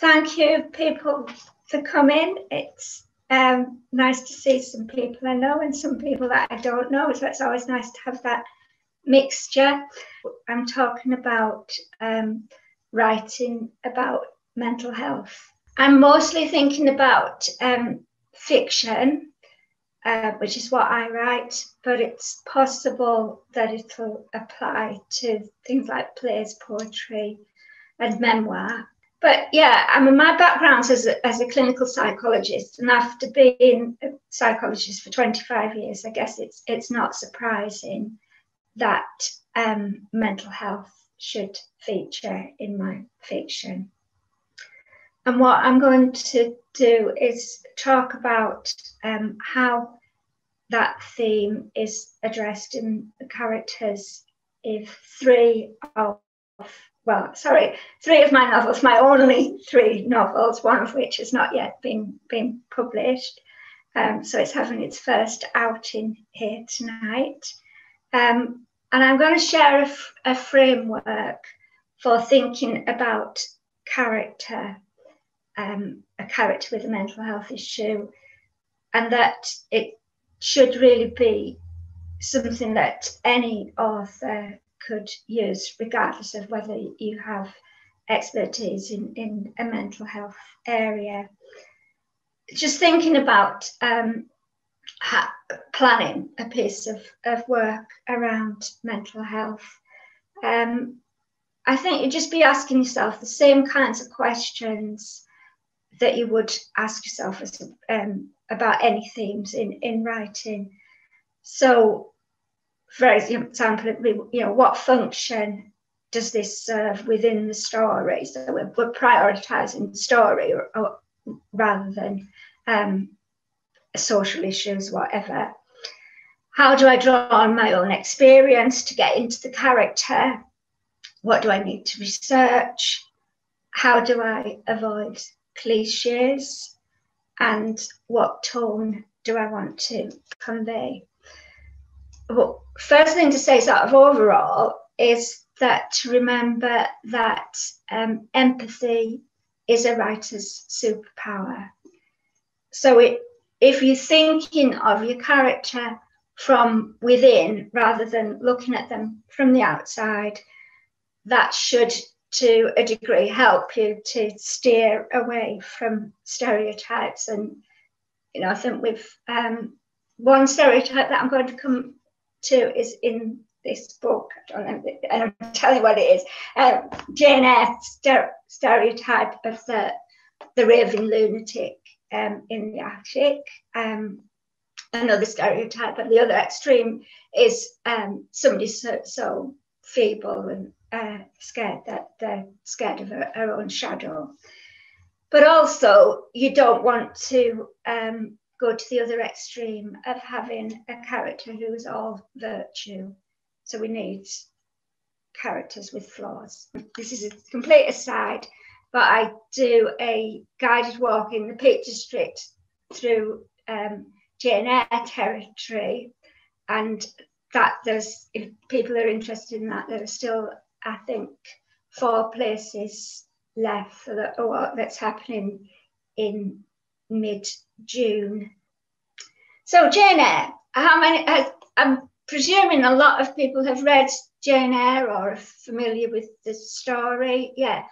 thank you, people, for coming. It's um, nice to see some people I know and some people that I don't know. So it's always nice to have that mixture. I'm talking about um, writing about mental health. I'm mostly thinking about um, fiction, uh, which is what I write, but it's possible that it'll apply to things like plays, poetry, and memoir. But yeah, I mean, my background as a, as a clinical psychologist, and after being a psychologist for 25 years, I guess it's it's not surprising that um, mental health should feature in my fiction. And what I'm going to do is talk about um, how that theme is addressed in the characters if three of, well, sorry, three of my novels, my only three novels, one of which has not yet been, been published. Um, so it's having its first outing here tonight. Um, and I'm going to share a, a framework for thinking about character um, a character with a mental health issue, and that it should really be something that any author could use, regardless of whether you have expertise in, in a mental health area. Just thinking about um, ha- planning a piece of, of work around mental health. Um, I think you'd just be asking yourself the same kinds of questions that you would ask yourself as, um, about any themes in, in writing. So, for example, you know, what function does this serve within the story? So we're, we're prioritizing story or, or, rather than um, social issues, whatever. How do I draw on my own experience to get into the character? What do I need to research? How do I avoid cliches and what tone do I want to convey? Well, first thing to say, sort of overall, is that to remember that um, empathy is a writer's superpower. So it, if you're thinking of your character from within rather than looking at them from the outside, that should to a degree help you to steer away from stereotypes and you know i think with um, one stereotype that i'm going to come to is in this book. I don't know and i'll tell you what it is. Um, jane stereotype of the the raving lunatic um, in the attic um, another stereotype at the other extreme is um, somebody so, so feeble and uh, scared that they're scared of her, her, own shadow. But also, you don't want to um, go to the other extreme of having a character who is all virtue. So we need characters with flaws. This is a complete aside, but I do a guided walk in the Peak District through um, Jane Eyre territory, and that there's if people are interested in that, there are still I think, four places left for the, what that's happening in mid June. So, Jane Eyre, how many? I'm presuming a lot of people have read Jane Eyre or are familiar with the story. Yeah.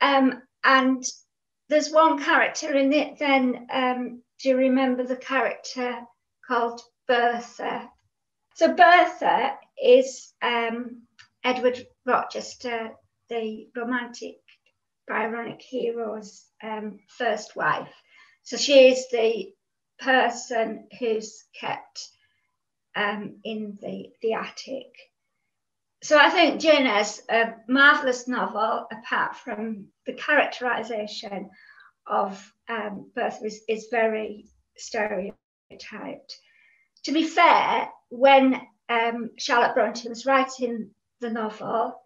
Um, and there's one character in it, then um, do you remember the character called Bertha? So, Bertha is um, Edward Rochester, the romantic Byronic hero's um, first wife. So she is the person who's kept um, in the, the attic. So I think Jane Eyre's a marvellous novel, apart from the characterisation of um, Bertha is, is very stereotyped. To be fair, when um, Charlotte Bronte was writing the novel,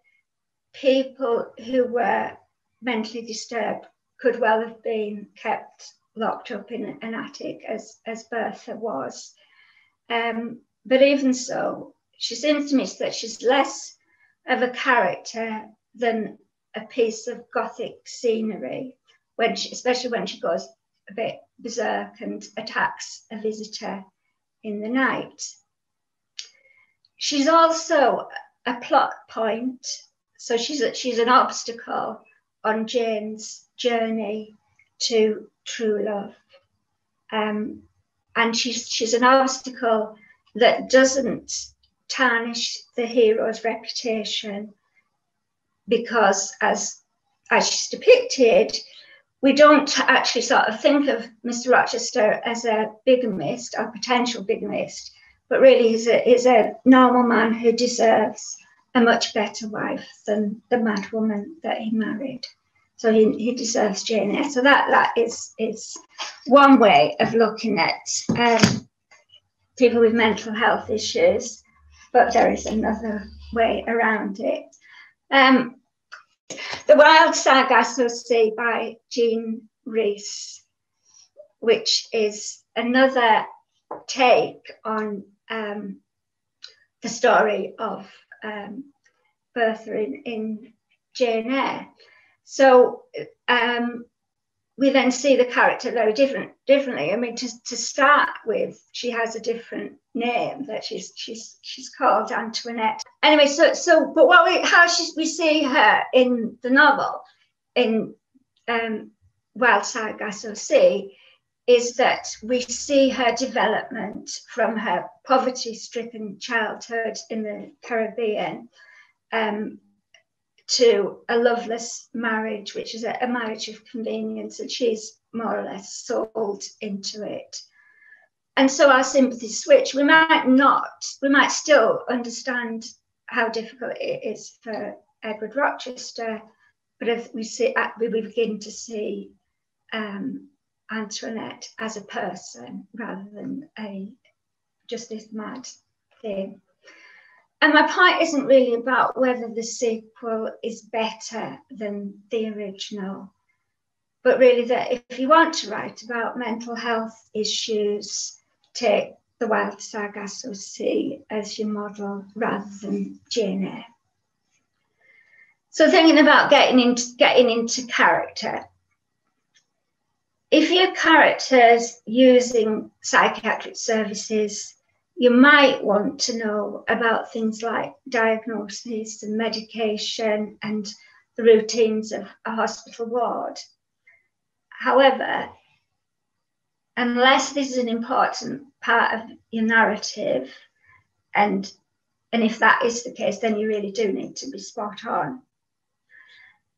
people who were mentally disturbed could well have been kept locked up in an attic as, as Bertha was. Um, but even so, she seems to me that she's less of a character than a piece of Gothic scenery. when she, especially when she goes a bit berserk and attacks a visitor in the night. She's also a plot point, so she's a, she's an obstacle on Jane's journey to true love. Um, and she's she's an obstacle that doesn't tarnish the hero's reputation because as as she's depicted we don't actually sort of think of Mr. Rochester as a bigamist or potential bigamist, but really he's a, he's a normal man who deserves a much better wife than the mad woman that he married. So he, he deserves Jane So that, that is, is one way of looking at um, people with mental health issues, but there is another way around it. Um, the Wide Sargasso by Jean Rhys, which is another take on um, the story of um, Bertha in, in Jane Eyre. So um, we then see the character very different differently. I mean, to, to start with, she has a different name that she's she's she's called Antoinette. Anyway, so so but what we how she, we see her in the novel in um, Wide Sargasso Sea is that we see her development from her poverty-stricken childhood in the Caribbean um, to a loveless marriage, which is a, a marriage of convenience, and she's more or less sold into it. And so our sympathies switch. We might not, we might still understand how difficult it is for Edward Rochester, but if we see, we begin to see um, Antoinette as a person rather than a just this mad thing. And my point isn't really about whether the sequel is better than the original, but really that if you want to write about mental health issues, take the Wide Sargasso Sea as your model rather than Jane Eyre. So thinking about getting into getting into character. If your character's using psychiatric services you might want to know about things like diagnosis and medication and the routines of a hospital ward. However, unless this is an important part of your narrative, and and if that is the case, then you really do need to be spot on.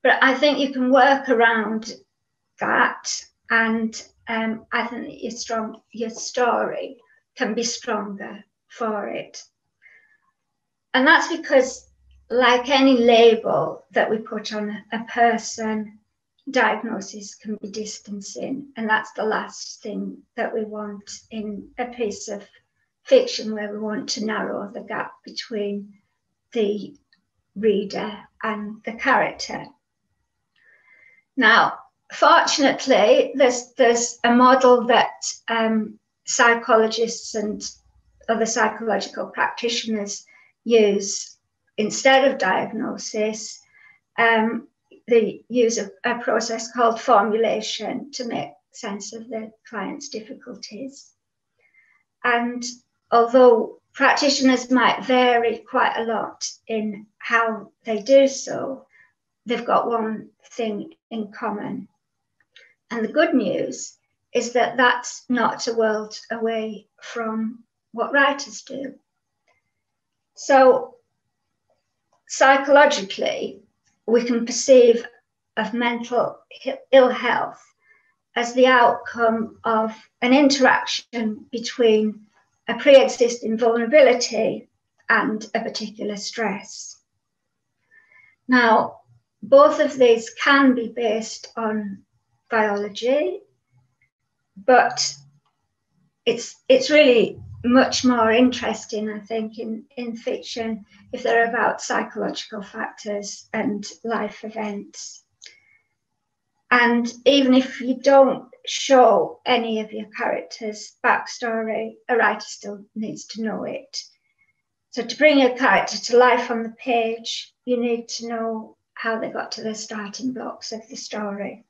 But I think you can work around that, and um, I think your strong your story can be stronger for it. And that's because, like any label that we put on a person, diagnosis can be distancing. And that's the last thing that we want in a piece of fiction where we want to narrow the gap between the reader and the character. Now, fortunately, there's there's a model that um, psychologists and other psychological practitioners use instead of diagnosis, um, they use a, a, process called formulation to make sense of the client's difficulties. And although practitioners might vary quite a lot in how they do so, they've got one thing in common. And the good news is that that's not a world away from what writers do. So, psychologically, we can perceive of mental ill health as the outcome of an interaction between a pre existing vulnerability and a particular stress. Now, both of these can be based on biology but it's it's really much more interesting, I think, in, in fiction if they're about psychological factors and life events. And even if you don't show any of your characters' backstory, a writer still needs to know it. So to bring a character to life on the page, you need to know how they got to the starting blocks of the story.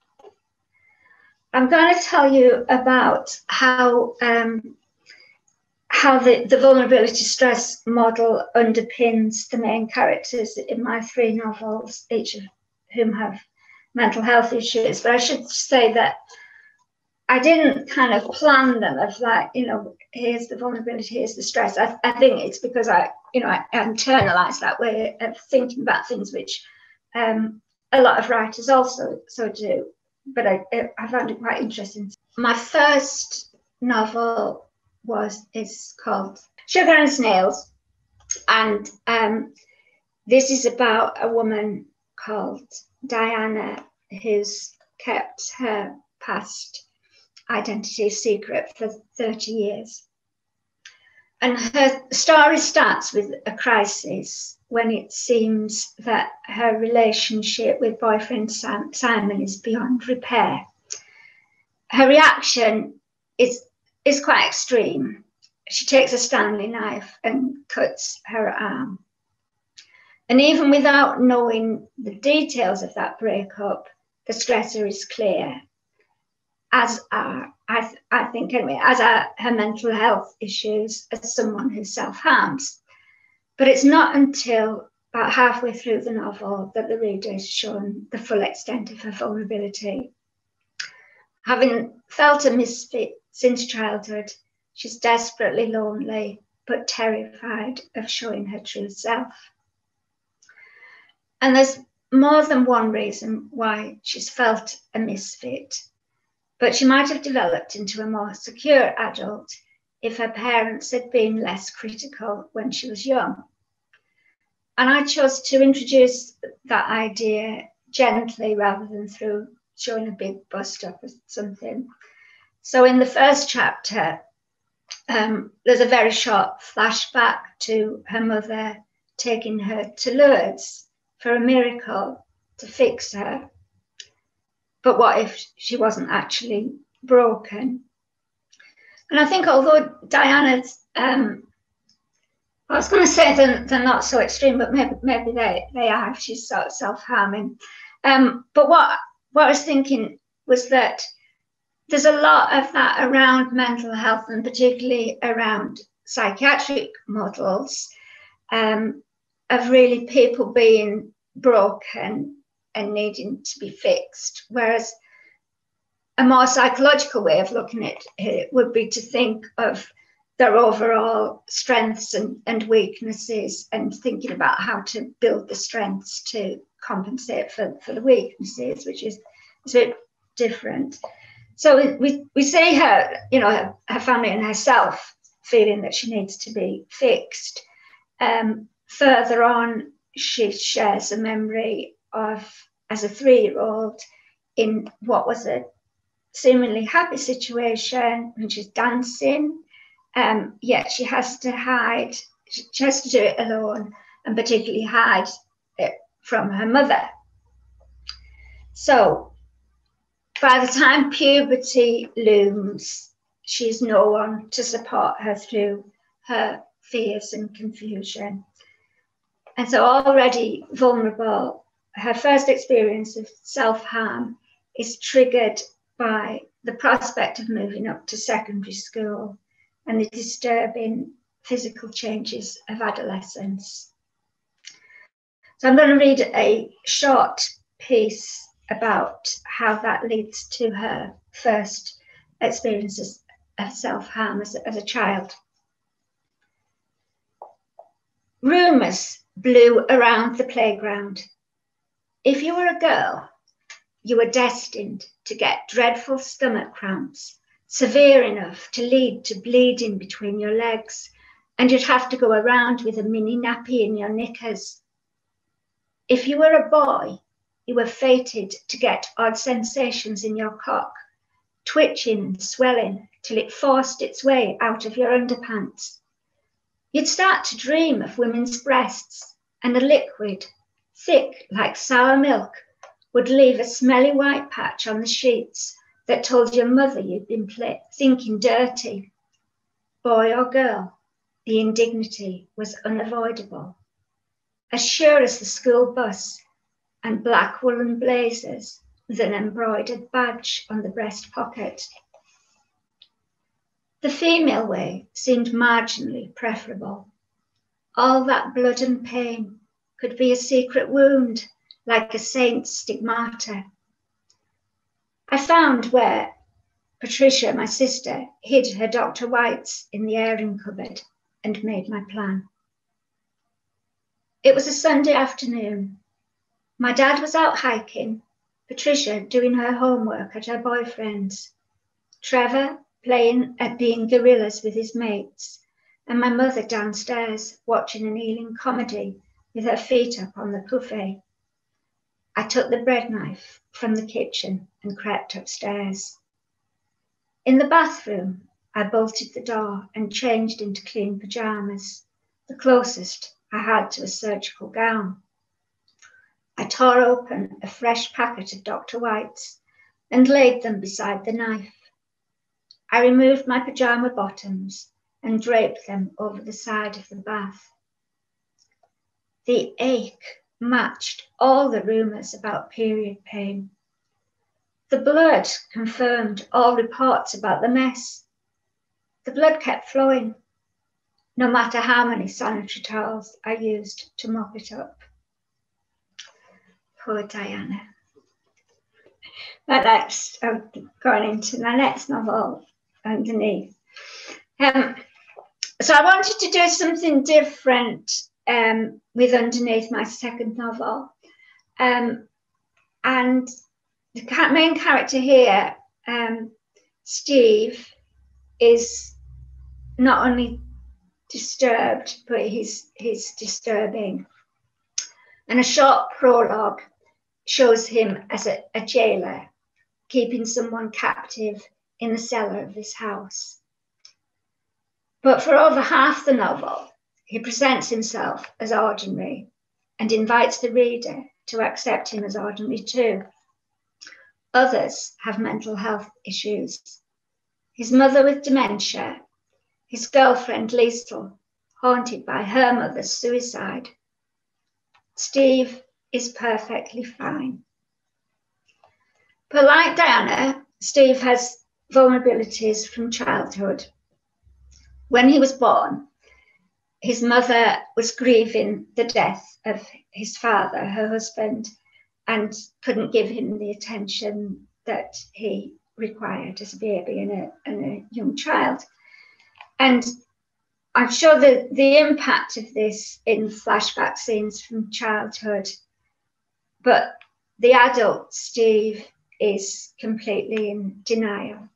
I'm going to tell you about how um, how the, the vulnerability stress model underpins the main characters in my three novels, each of whom have mental health issues. But I should say that I didn't kind of plan them of like, you know, here's the vulnerability, here's the stress. I, I think it's because I, you know, I, internalize that way of thinking about things, which um, a lot of writers also so do. But I, I found it quite interesting. My first novel was is called Sugar and Snails, and um, this is about a woman called Diana who's kept her past identity secret for 30 years. And her story starts with a crisis when it seems that her relationship with boyfriend Simon is beyond repair. Her reaction is, is quite extreme. She takes a Stanley knife and cuts her arm. And even without knowing the details of that breakup, the stressor is clear, as are, I, th- I think anyway, as are her mental health issues as someone who self harms. But it's not until about halfway through the novel that the reader is shown the full extent of her vulnerability. Having felt a misfit since childhood, she's desperately lonely but terrified of showing her true self. And there's more than one reason why she's felt a misfit, but she might have developed into a more secure adult if her parents had been less critical when she was young. And I chose to introduce that idea gently rather than through showing a big bust up or something. So in the first chapter, um, there's a very short flashback to her mother taking her to Lourdes for a miracle to fix her. But what if she wasn't actually broken? And I think although Diana's, um, I was going to say they're, they're, not so extreme, but maybe maybe they, they are she's sort of self-harming. Um, but what what I was thinking was that there's a lot of that around mental health and particularly around psychiatric models um, of really people being broken and needing to be fixed. Whereas a more psychological way of looking at it would be to think of their overall strengths and, and weaknesses and thinking about how to build the strengths to compensate for, for the weaknesses, which is, a bit different. So we, we see her, you know, her, her family and herself feeling that she needs to be fixed. Um, further on, she shares a memory of as a three-year-old in what was a seemingly happy situation when she's dancing. Um, yet she has to hide she has to do it alone and particularly hide it from her mother. So by the time puberty looms she's no one to support her through her fears and confusion. And so already vulnerable, her first experience of self harm is triggered by the prospect of moving up to secondary school and the disturbing physical changes of adolescence. So I'm going to read a short piece about how that leads to her first experiences of self harm as, as a child. Rumours blew around the playground. If you were a girl, you were destined to get dreadful stomach cramps, severe enough to lead to bleeding between your legs, and you'd have to go around with a mini nappy in your knickers. If you were a boy, you were fated to get odd sensations in your cock, twitching and swelling till it forced its way out of your underpants. You'd start to dream of women's breasts, and the liquid, thick like sour milk, would leave a smelly white patch on the sheets that told your mother you'd been thinking dirty. Boy or girl, the indignity was unavoidable. As sure as the school bus and black woolen blazers with an embroidered badge on the breast pocket. The female way seemed marginally preferable. All that blood and pain could be a secret wound, like a saint's stigmata. I found where Patricia, my sister, hid her Dr. White's in the airing cupboard and made my plan. It was a Sunday afternoon. My dad was out hiking, Patricia doing her homework at her boyfriend's, Trevor playing at being gorillas with his mates, and my mother downstairs watching an Ealing comedy with her feet up on the buffet. I took the bread knife from the kitchen and crept upstairs. In the bathroom, I bolted the door and changed into clean pajamas, the closest I had to a surgical gown. I tore open a fresh packet of Dr. White's and laid them beside the knife. I removed my pajama bottoms and draped them over the side of the bath. The ache matched all the rumours about period pain. The blood confirmed all reports about the mess. The blood kept flowing no matter how many sanitary towels I used to mop it up. Poor Diana. But next, I'm going into my next novel underneath. Um, so I wanted to do something different um, with underneath my second novel. Um, and the main character here, um, Steve, is not only disturbed, but he's he's disturbing. And a short prologue shows him as a, a jailer, keeping someone captive in the cellar of this house. But for over half the novel, he presents himself as ordinary and invites the reader to accept him as ordinary too. Others have mental health issues. His mother with dementia his girlfriend Liesl, haunted by her mother's suicide. Steve is perfectly fine. But like Diana, Steve has vulnerabilities from childhood. When he was born, his mother was grieving the death of his father, her husband, and couldn't give him the attention that he required as a baby and a, and a young child. And I'm sure that the impact of this in flashback scenes from childhood, but the adult Steve is completely in denial.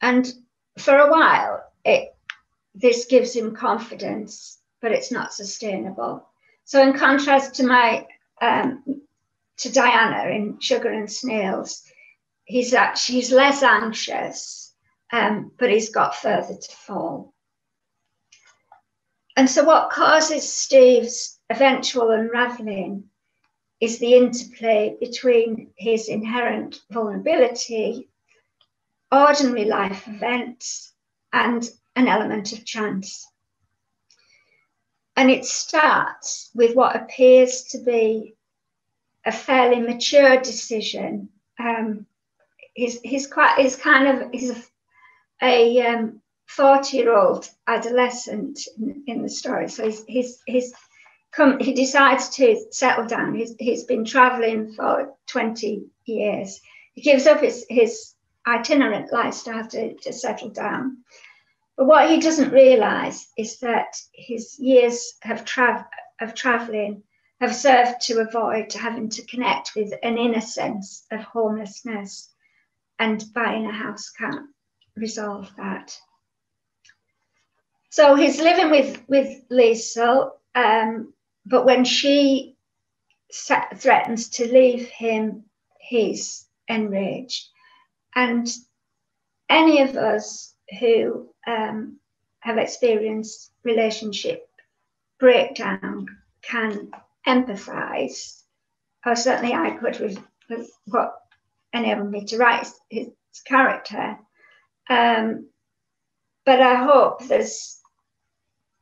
And for a while, it this gives him confidence, but it's not sustainable. So, in contrast to my um, to Diana in Sugar and Snails, he's actually he's less anxious um, but he's got further to fall. And so, what causes Steve's eventual unraveling is the interplay between his inherent vulnerability, ordinary life events, and an element of chance. And it starts with what appears to be a fairly mature decision. Um, he's, he's quite he's kind of he's a um, 40 year old adolescent in, in, the story. So he's, he's, he's come, he decides to settle down. He's, he's been traveling for 20 years. He gives up his, his itinerant lifestyle to, to settle down. But what he doesn't realize is that his years of, tra- of traveling have served to avoid having to connect with an inner sense of homelessness and buying a house can't resolve that. So he's living with with Liesl, um, but when she threatens to leave him, he's enraged. And any of us who um, have experienced relationship breakdown can empathize, or certainly I could with, with what enabled me to write his character. Um, but I hope there's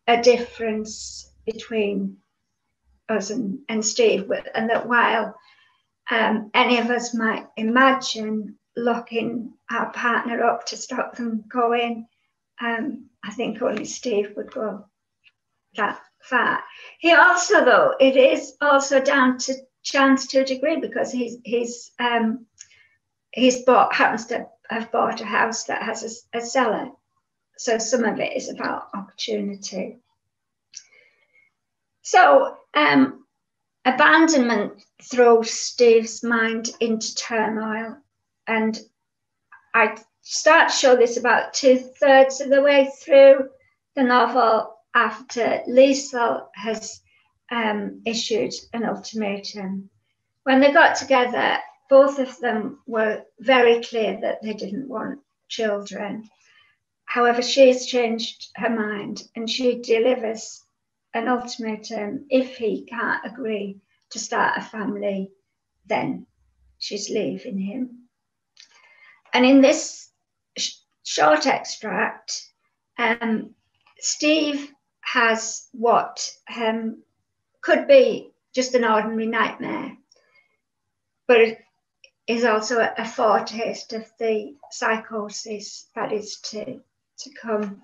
a difference between us and, and Steve, and that while um, any of us might imagine locking our partner up to stop them going. Um, I think only Steve would go that far. He also, though, it is also down to chance to a degree because he's he's um, he's bought happens to have bought a house that has a, a cellar, so some of it is about opportunity. So um, abandonment throws Steve's mind into turmoil, and I start to show this about two thirds of the way through the novel after Liesl has um, issued an ultimatum. When they got together, both of them were very clear that they didn't want children. However, she's changed her mind and she delivers an ultimatum. If he can't agree to start a family, then she's leaving him. And in this short extract, um, Steve has what um, could be just an ordinary nightmare, but it is also a, foretaste of the psychosis that is to, to come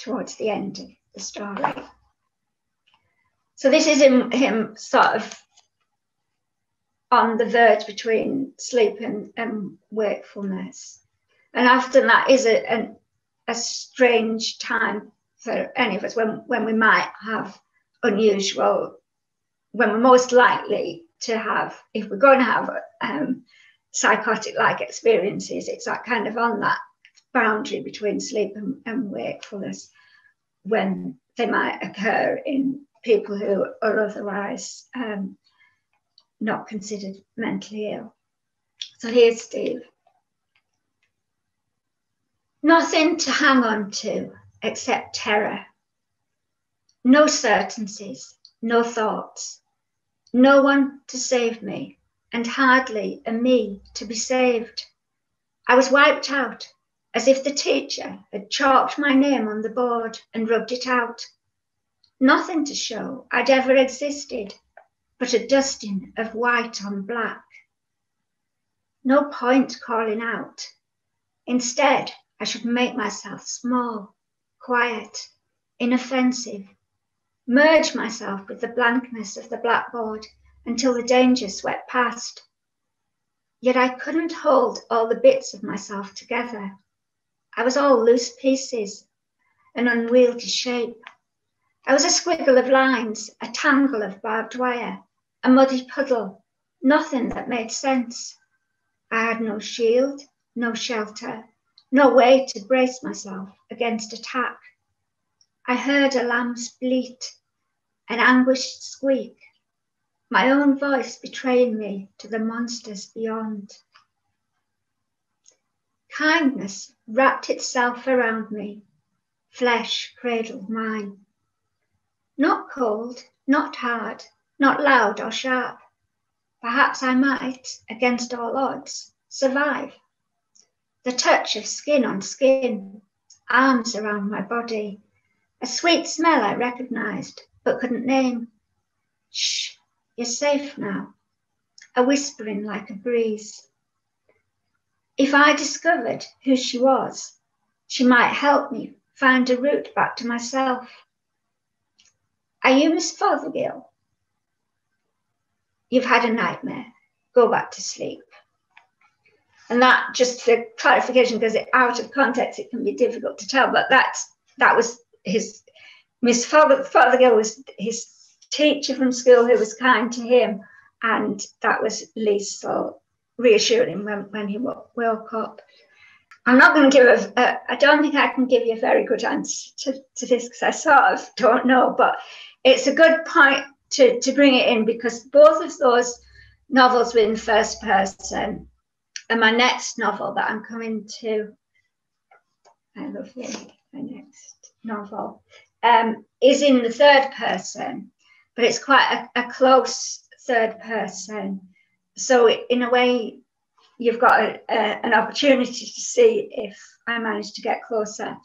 towards the end of the story. So this is him, him sort of on the verge between sleep and, and wakefulness. And often that is a, an, a strange time for any of us when, when we might have unusual, when we're most likely to have, if we're going to have um, psychotic like experiences, it's that kind of on that boundary between sleep and, and wakefulness when they might occur in people who are otherwise um, not considered mentally ill. So here's Steve. Nothing to hang on to except terror. No certainties, no thoughts, no one to save me, and hardly a me to be saved. I was wiped out as if the teacher had chalked my name on the board and rubbed it out. Nothing to show I'd ever existed but a dusting of white on black. No point calling out. Instead, I should make myself small, quiet, inoffensive, merge myself with the blankness of the blackboard until the danger swept past. Yet I couldn't hold all the bits of myself together. I was all loose pieces, an unwieldy shape. I was a squiggle of lines, a tangle of barbed wire, a muddy puddle, nothing that made sense. I had no shield, no shelter, no way to brace myself against attack. I heard a lamb's bleat, an anguished squeak, my own voice betraying me to the monsters beyond. Kindness wrapped itself around me, flesh cradled mine. Not cold, not hard, not loud or sharp. Perhaps I might, against all odds, survive. The touch of skin on skin, arms around my body, a sweet smell I recognized but couldn't name. Shh, you're safe now. A whispering like a breeze. If I discovered who she was, she might help me find a route back to myself. Are you Miss Fothergill? you've had a nightmare, go back to sleep. And that, just for clarification, because it, out of context, it can be difficult to tell, but that's, that was his, Miss Fothergill was his teacher from school who was kind to him, and that was Liesl reassuring when, when he woke up. I'm not going to give a, a, I don't think I can give you a very good answer to, to this because I sort of don't know, but it's a good point to, to bring it in because both of those novels were in first person. And my next novel that I'm coming to, I love you, my next novel, um, is in the third person, but it's quite a, a close third person. So, in a way, you've got a, a, an opportunity to see if I manage to get closer.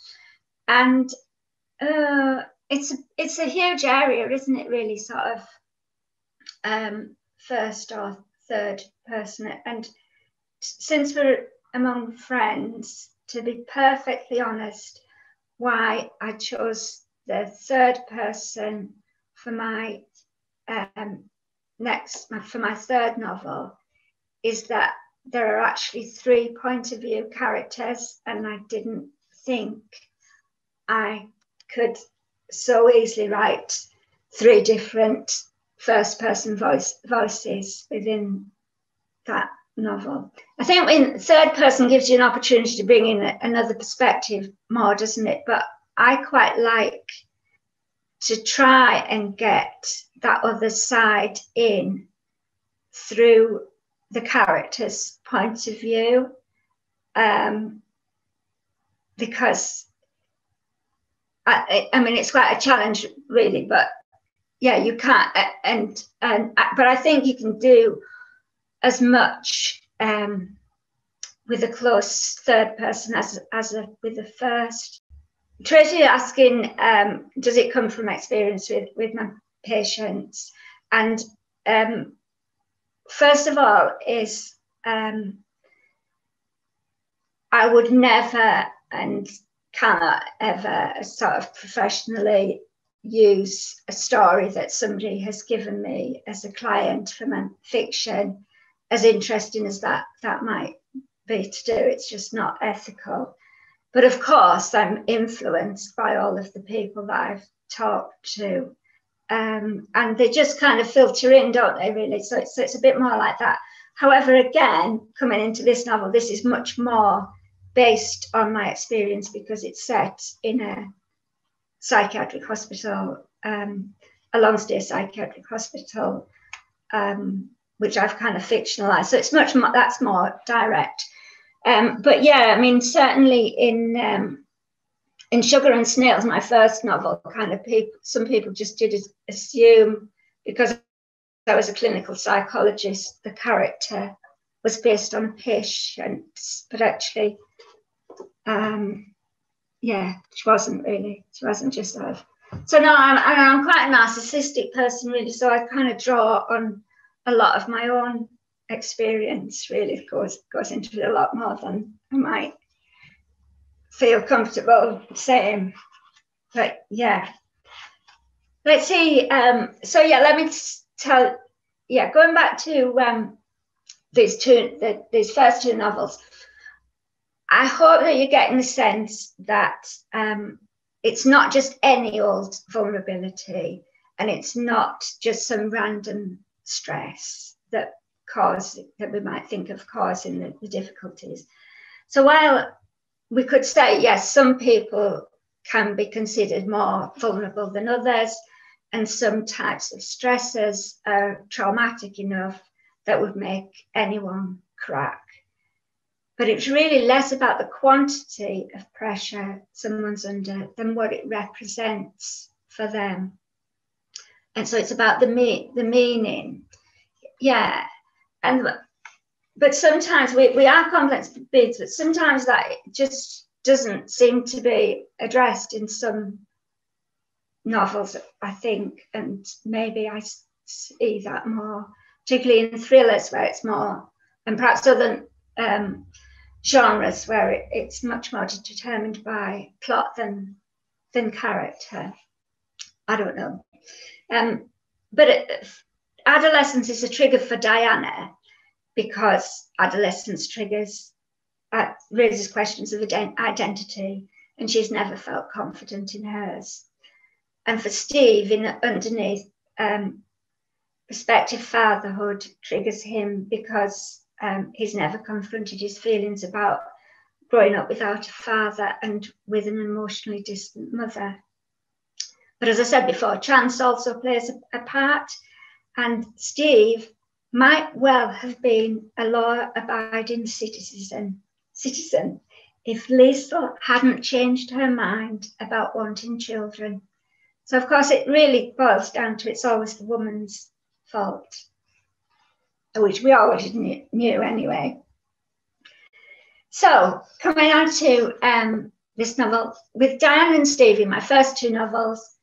And uh, it's a, it's a huge area, isn't it? Really, sort of um, first or third person. And since we're among friends, to be perfectly honest, why I chose the third person for my um, next for my third novel is that there are actually three point of view characters, and I didn't think I could so easily write three different first person voice voices within that novel. I think when third person gives you an opportunity to bring in another perspective more, doesn't it? But I quite like to try and get that other side in through the character's point of view. Um, because I, I mean, it's quite a challenge, really, but yeah, you can't. And, and, but I think you can do as much um, with a close third person as, as a, with the first. Tracy asking, um, does it come from experience with, with my patients? And um, first of all, is um, I would never and cannot ever sort of professionally use a story that somebody has given me as a client for my fiction as interesting as that that might be to do. It's just not ethical. But of course i'm influenced by all of the people that i've talked to. Um, and they just kind of filter in don't they really? So it's, so it's a bit more like that. However again coming into this novel this is much more based on my experience because it's set in a psychiatric hospital um, a stay psychiatric hospital um, which I've kind of fictionalized. So it's much more, that's more direct. Um, but yeah, I mean, certainly in um, in Sugar and Snails, my first novel, kind of people, some people just did assume because I was a clinical psychologist, the character was based on patients, but actually, um, yeah, she wasn't really. She wasn't just of. So no, I'm, I'm quite a narcissistic person, really. So I kind of draw on a lot of my own experience really goes goes into it a lot more than I might feel comfortable saying. But yeah. Let's see. Um, so yeah, let me tell yeah, going back to um, these two the, these first two novels, I hope that you're getting the sense that um, it's not just any old vulnerability and it's not just some random stress that cause that we might think of causing the, the difficulties. So while we could say yes, some people can be considered more vulnerable than others, and some types of stresses are traumatic enough that would make anyone crack. But it's really less about the quantity of pressure someone's under than what it represents for them and so it's about the me the meaning. Yeah. And but sometimes we, we are complex beings but sometimes that just doesn't seem to be addressed in some novels i think. And maybe i see that more particularly in thrillers where it's more and perhaps other um, genres where it, it's much more determined by plot than than character. I don't know um, but it, adolescence is a trigger for Diana because adolescence triggers uh, raises questions of identity, and she's never felt confident in hers. And for Steve, in underneath, um, prospective fatherhood triggers him because um, he's never confronted his feelings about growing up without a father and with an emotionally distant mother. But as I said before, chance also plays a, part. And Steve might well have been a law-abiding citizen, citizen if Liesl hadn't changed her mind about wanting children. So of course it really boils down to it's always the woman's fault, which we already knew, knew anyway. So coming on to um, this novel, with Diane and Stevie, my first two novels,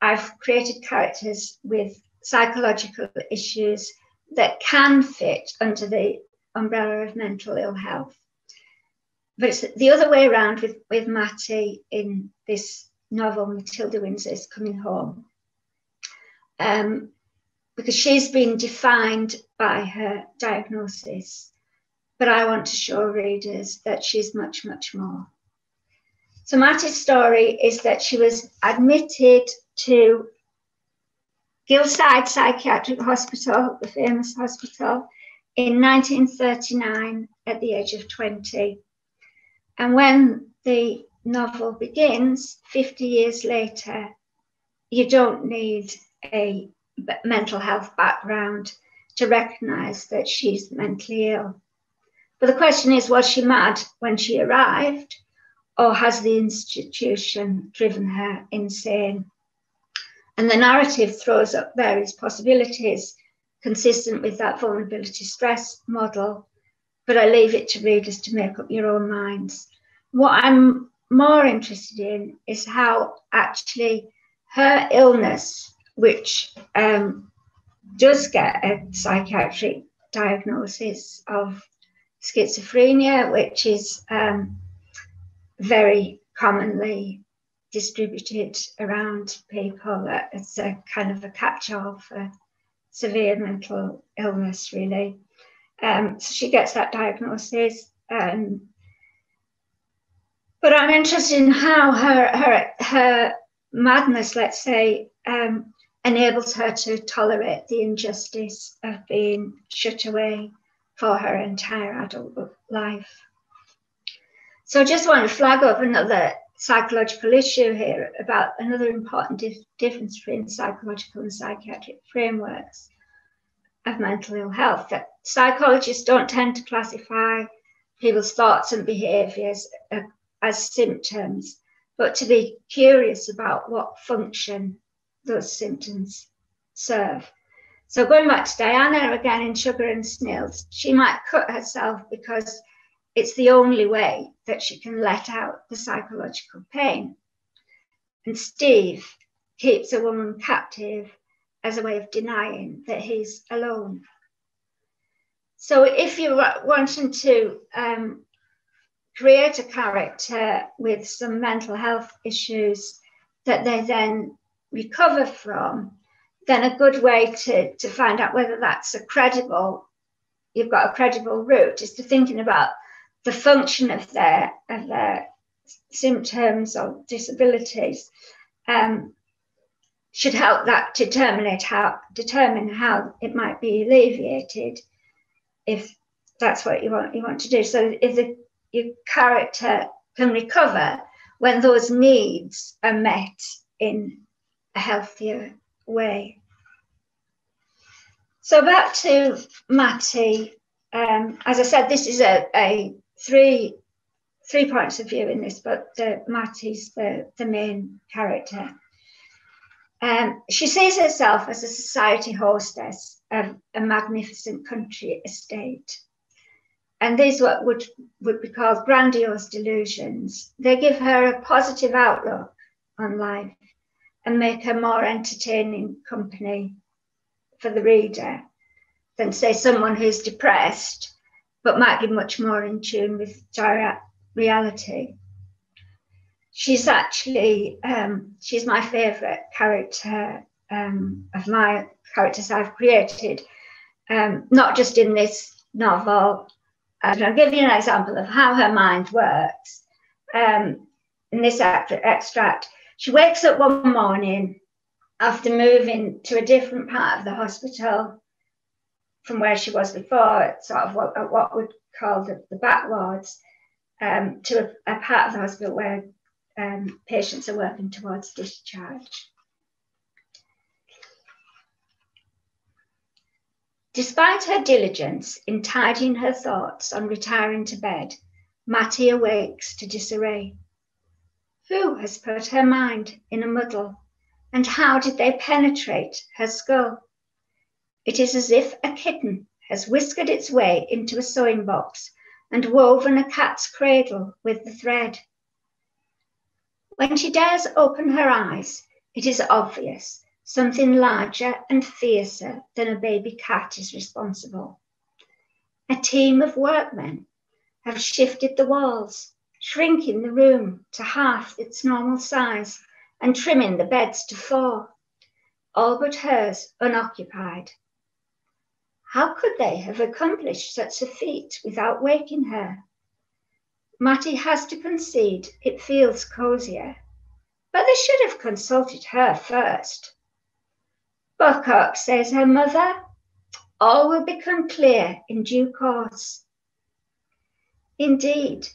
I've created characters with psychological issues that can fit under the umbrella of mental ill health. But it's the other way around with, with Mattie in this novel, Matilda Windsor's Coming Home. Um, because she's been defined by her diagnosis. But I want to show readers that she's much, much more. So Mattie's story is that she was admitted to Ghyllside Psychiatric Hospital, the famous hospital, in 1939 at the age of 20. And when the novel begins, 50 years later, you don't need a mental health background to recognize that she's mentally ill. But the question is was she mad when she arrived, or has the institution driven her insane? And the narrative throws up various possibilities consistent with that vulnerability stress model, but I leave it to readers to make up your own minds. What I'm more interested in is how actually her illness, which um, does get a psychiatric diagnosis of schizophrenia, which is um, very commonly distributed around people. It's a kind of a catch-all for severe mental illness, really. Um, so she gets that diagnosis. Um, but I'm interested in how her her her madness, let's say, um, enables her to tolerate the injustice of being shut away for her entire adult life. So I just want to flag up another psychological issue here about another important dif- difference between psychological and psychiatric frameworks of mental ill health that psychologists don't tend to classify people's thoughts and behaviors uh, as symptoms, but to be curious about what function those symptoms serve. So going back to Diana again in Sugar and Snails, she might cut herself because it's the only way that she can let out the psychological pain. And Steve keeps a woman captive as a way of denying that he's alone. So if you're wanting to um, create a character with some mental health issues that they then recover from, then a good way to, to find out whether that's a credible, you've got a credible route is to thinking about the function of their of their symptoms or disabilities um, should help that determine how determine how it might be alleviated if that's what you want you want to do. So if the your character can recover when those needs are met in a healthier way. So back to Mattie. Um, as I said, this is a, a three three points of view in this, but uh, Mattie's the, the main character. Um, she sees herself as a society hostess of a magnificent country estate. And these what would, would be called grandiose delusions. They give her a positive outlook on life and make her more entertaining company for the reader than, say, someone who's depressed but might be much more in tune with direct reality. She's actually um, she's my favourite character um, of my characters I've created, um, not just in this novel. And I'll give you an example of how her mind works. Um, in this extract, she wakes up one morning after moving to a different part of the hospital from where she was before, sort of what, what would call the, the back wards, um, to a, a, part of the hospital where um, patients are working towards discharge. Despite her diligence in tidying her thoughts on retiring to bed, Mattie awakes to disarray. Who has put her mind in a muddle, and how did they penetrate her skull? It is as if a kitten has whiskered its way into a sewing box and woven a cat's cradle with the thread. When she dares open her eyes, it is obvious something larger and fiercer than a baby cat is responsible. A team of workmen have shifted the walls, shrinking the room to half its normal size and trimming the beds to four, all but hers unoccupied. How could they have accomplished such a feat without waking her? Mattie has to concede it feels cosier, but they should have consulted her first. Buck up, says her mother. All will become clear in due course. Indeed,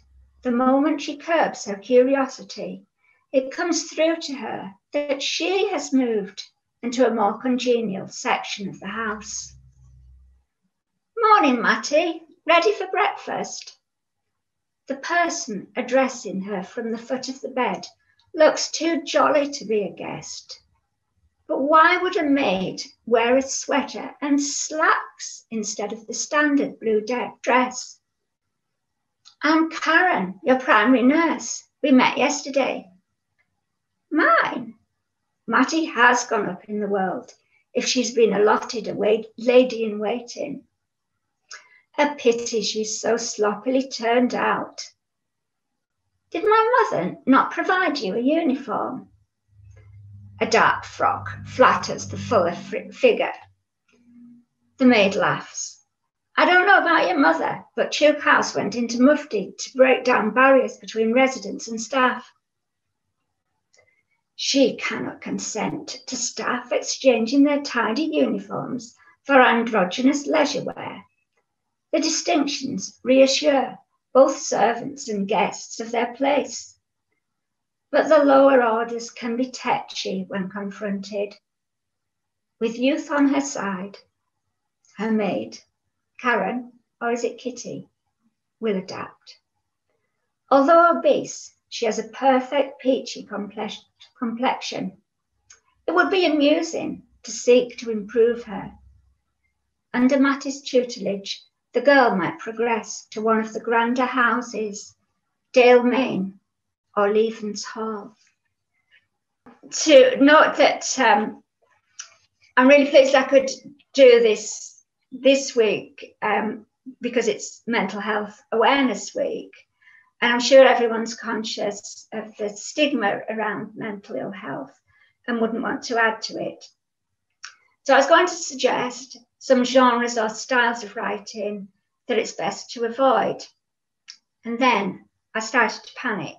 the moment she curbs her curiosity, it comes through to her that she has moved into a more congenial section of the house. Morning, Mattie. Ready for breakfast? The person addressing her from the foot of the bed looks too jolly to be a guest. But why would a maid wear a sweater and slacks instead of the standard blue dress? I'm Karen, your primary nurse. We met yesterday. Mine? Mattie has gone up in the world if she's been allotted a lady in waiting. A pity she's so sloppily turned out. Did my mother not provide you a uniform? A dark frock flatters the fuller figure. The maid laughs. I don't know about your mother, but Chuk House went into Mufti to break down barriers between residents and staff. She cannot consent to staff exchanging their tidy uniforms for androgynous leisure wear. The distinctions reassure both servants and guests of their place but the lower orders can be tetchy when confronted. With youth on her side, her maid, Karen, or is it Kitty, will adapt. Although obese, she has a perfect peachy complexion. It would be amusing to seek to improve her. Under Mattie's tutelage, the girl might progress to one of the grander houses, Dalemain, or Levens Hall. To note that um, I'm really pleased I could do this this week um, because it's Mental Health Awareness Week. And I'm sure everyone's conscious of the stigma around mental ill health and wouldn't want to add to it. So I was going to suggest some genres or styles of writing that it's best to avoid. And then I started to panic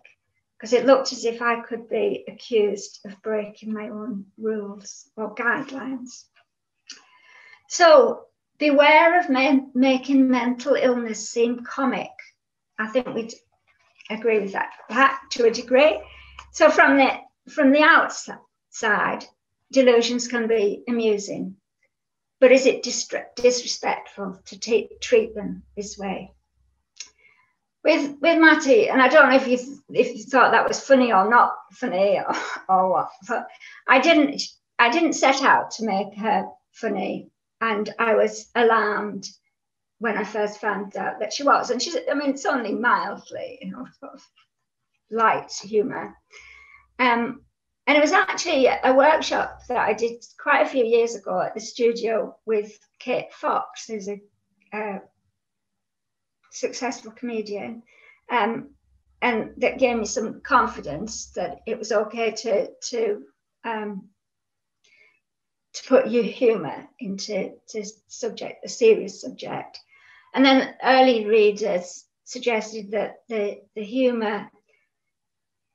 because it looked as if I could be accused of breaking my own rules or guidelines. So beware of men- making mental illness seem comic. I think we'd agree with that, that to a degree. So from the from the outside, delusions can be amusing, but is it disrespectful to treat them this way? with with Mattie, and I don't know if you if you thought that was funny or not funny or, or what, but I didn't I didn't set out to make her funny, and I was alarmed when I first found out that she was, and she's I mean it's only mildly, you know, sort of light humour, um, and it was actually a workshop that I did quite a few years ago at the studio with Kate Fox, who's a uh, successful comedian. Um, and that gave me some confidence that it was okay to to um, to put your humour into to subject a serious subject, and then early readers suggested that the the humour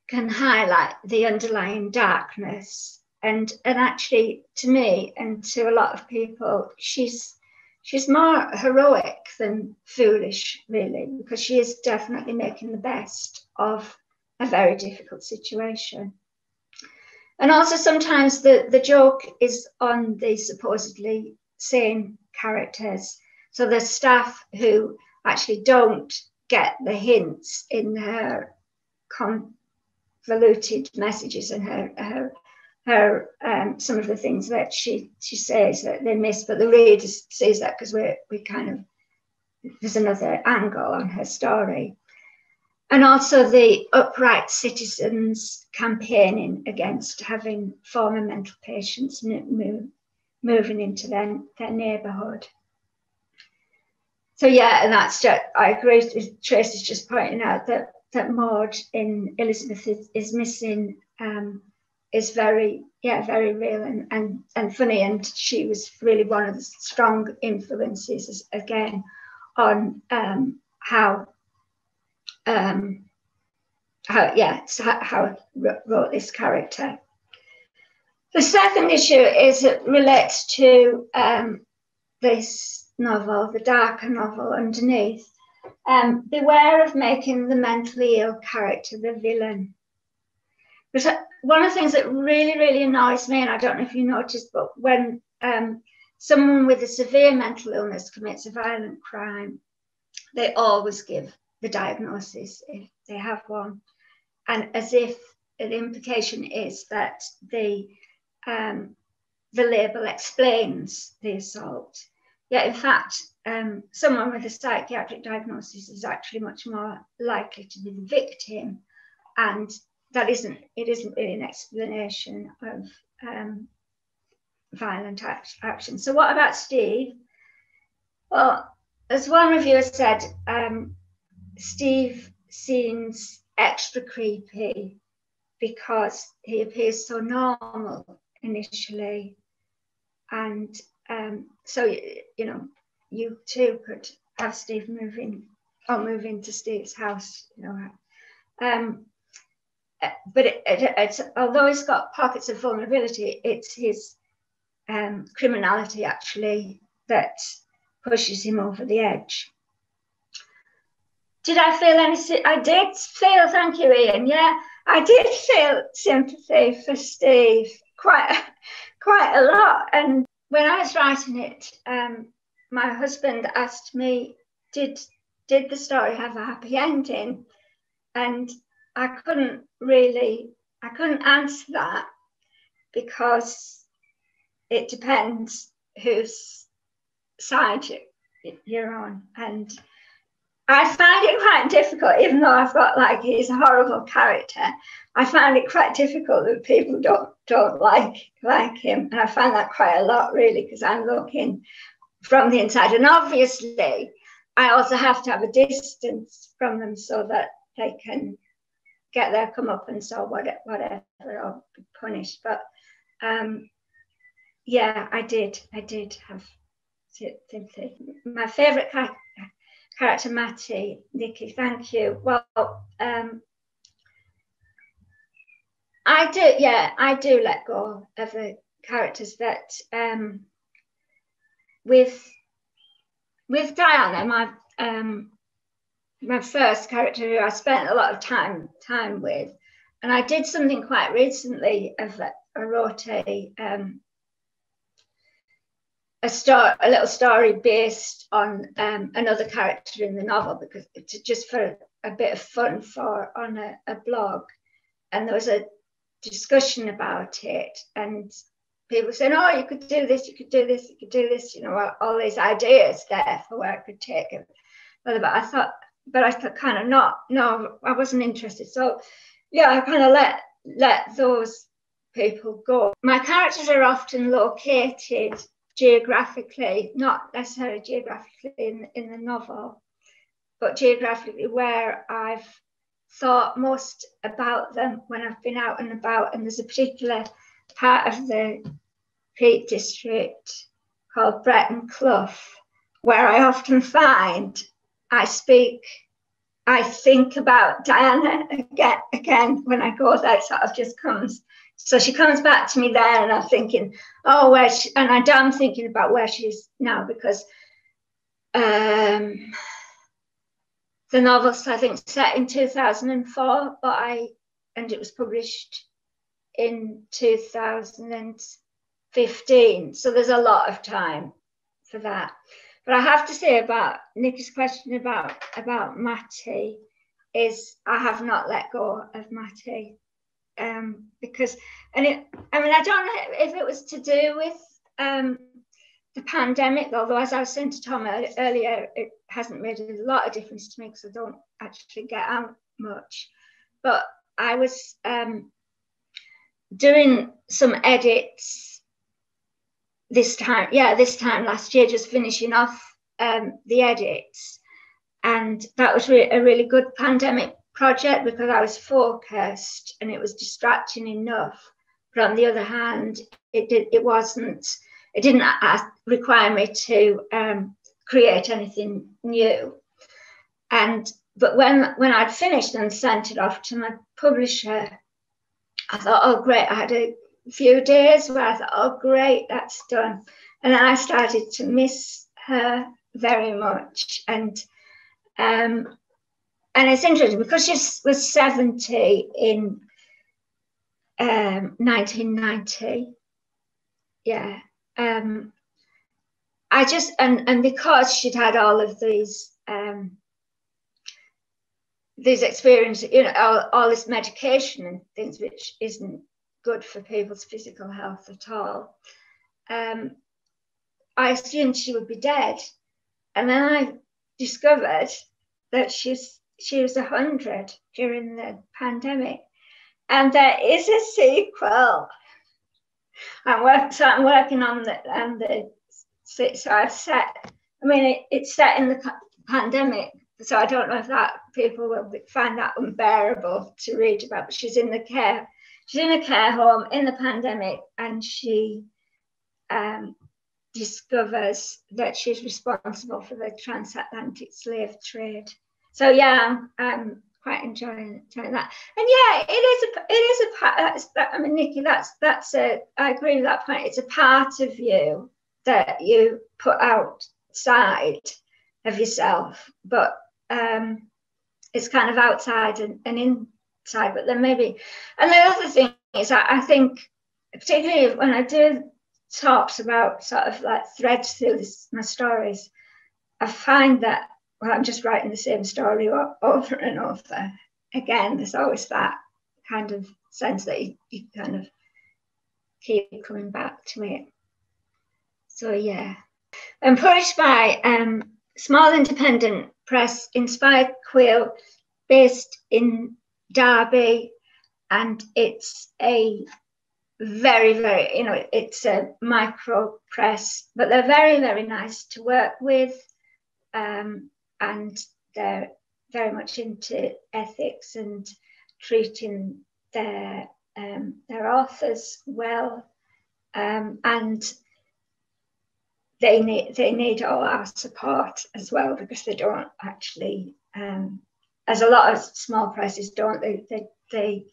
can highlight the underlying darkness, and and actually to me and to a lot of people, she's she's more heroic than foolish, really, because she is definitely making the best of a very difficult situation. And also, sometimes the, the joke is on the supposedly sane characters. So the staff who actually don't get the hints in her convoluted messages and her, her her um, some of the things that she she says that they miss, but the reader sees that because we we kind of there's another angle on her story. and also the upright citizens campaigning against having former mental patients move, moving into their, their neighbourhood. So yeah, and that's just, I agree with Tracy's just pointing out that that Maud in Elizabeth is, is missing um, is very yeah very real and, and and funny and she was really one of the strong influences again on um, how um, how yeah how I wrote this character. The second issue is it relates to um, this novel, the darker novel underneath. Um, beware of making the mentally ill character the villain. But one of the things that really, really annoys me, and I don't know if you noticed, but when um, someone with a severe mental illness commits a violent crime, they always give the diagnosis if they have one, and as if the implication is that the um, the label explains the assault. Yet, in fact, um, someone with a psychiatric diagnosis is actually much more likely to be the victim, and that isn't it isn't really an explanation of um, violent act- action. So, what about Steve? Well, as one reviewer said, um, Steve seems extra creepy because he appears so normal initially. And um, so, you know, you too could have Steve moving or move into Steve's house, you know. Um, but it, it, it's, although he's got pockets of vulnerability, it's his um, criminality actually that pushes him over the edge. Did I feel any? I did feel. Thank you, Ian. Yeah, I did feel sympathy for Steve quite, quite a lot. And when I was writing it, um, my husband asked me, "Did did the story have a happy ending?" And I couldn't really, I couldn't answer that because it depends whose side you're on. And I find it quite difficult, even though I've got like he's a horrible character. I find it quite difficult that people don't don't like like him, and I find that quite a lot really because I'm looking from the inside, and obviously I also have to have a distance from them so that they can get their comeuppance or whatever, whatever or be punished. But um, yeah, I did, I did have sympathy. My favourite character character Mattie, Nikki, thank you. Well, um, I do, yeah, I do let go of the characters that um, with with Diana, my um, my first character who I spent a lot of time time with, and I did something quite recently. Of I wrote a um, a story, a little story based on um, another character in the novel because it's just for a bit of fun for on a, a blog, and there was a discussion about it, and people saying, "Oh, you could do this, you could do this, you could do this," you know, all these ideas there for where I could take it. But I thought, but I thought kind of not, no, I wasn't interested. So, yeah, I kind of let let those people go. My characters are often located geographically, not necessarily geographically in, in the novel, but geographically where I've thought most about them when I've been out and about. And there's a particular part of the Peak District called Bretton Clough, where I often find I speak, I think about Diana again, again when I go there, it sort of just comes so she comes back to me there, and I'm thinking, oh, where she, and I am thinking about where she is now because um, the novel's, I think, set in 2004, but I, and it was published in 2015. So there's a lot of time for that. But I have to say about Nikki's question about, about Mattie is I have not let go of Mattie um, because and it I mean I don't know if it was to do with um, the pandemic, although as I was saying to Tom earlier, it hasn't made a lot of difference to me because I don't actually get out much. But I was um, doing some edits this time, yeah, this time last year, just finishing off um, the edits. And that was re- a really good pandemic project because I was focused and it was distracting enough. But on the other hand, it did, it wasn't it didn't ask, require me to um, create anything new. And but when when I'd finished and sent it off to my publisher, I thought, oh great, I had a few days where I thought, oh great, that's done. And I started to miss her very much. And um, and it's interesting because she was 70 in um, 1990. Yeah um, I just and and because she'd had all of these um, these experiences, you know, all, all this medication and things which isn't good for people's physical health at all. Um, I assumed she would be dead, and then I discovered that she's she was a hundred during the pandemic, and there is a sequel I'm work, so I'm working on the and the so I've set. I mean, it, it's set in the pandemic, so I don't know if that people will find that unbearable to read about. But she's in the care. She's in a care home in the pandemic, and she um, discovers that she's responsible for the transatlantic slave trade. So yeah, I'm quite enjoying, that. And yeah, it is a it is a part. I mean, Nikki, that's that's a. I agree with that point. It's a part of you that you put outside of yourself, but um, it's kind of outside and, and inside. But then maybe, and the other thing is, I, I think particularly when I do talks about sort of like threads through this, my stories, I find that well, I'm just writing the same story over and over again. There's always that kind of sense that you, you kind of keep coming back to it. So yeah, published by um, small independent press, Inspired Quill, based in Derby, and it's a very, very, you know, it's a micro press, but they're very, very nice to work with. Um, and they're very much into ethics and treating their um, their authors well, um, and they need they need all our support as well because they don't actually, um, as a lot of small presses don't. They they, they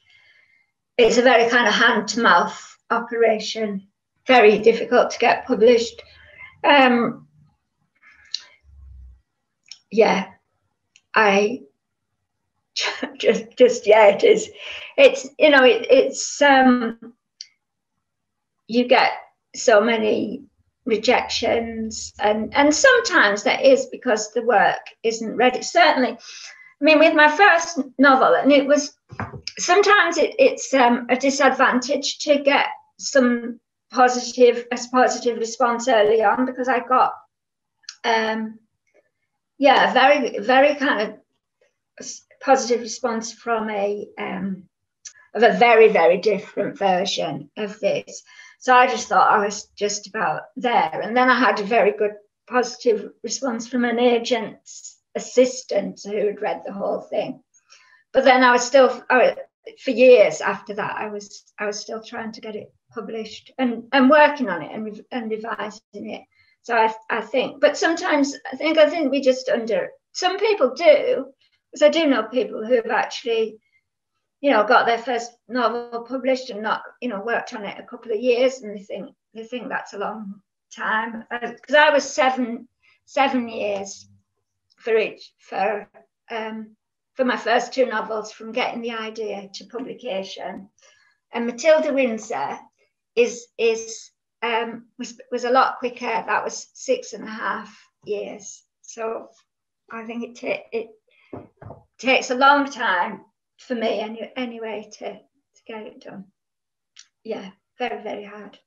it's a very kind of hand to mouth operation, very difficult to get published. Um, yeah, I just just yeah, it is. It's you know it, it's um you get so many rejections and and sometimes that is because the work isn't ready certainly i mean with my first novel and it was sometimes it, it's um, a disadvantage to get some positive a positive response early on because i got um, yeah, very, very kind of positive response from a um, of a very, very different version of this. So I just thought I was just about there, and then I had a very good positive response from an agent's assistant who had read the whole thing. But then I was still, I, for years after that, I was I was still trying to get it published and and working on it and, and revising it. So I, I think, but sometimes I think I think we just under some people do, because I do know people who've actually, you know, got their first novel published and not, you know, worked on it a couple of years, and they think they think that's a long time. Because uh, I was seven seven years for each for um, for my first two novels from getting the idea to publication, and Matilda Windsor is is um, was was a lot quicker. That was six and a half years. So I think it it takes a long time for me any- anyway to, to get it done. Yeah, very very hard.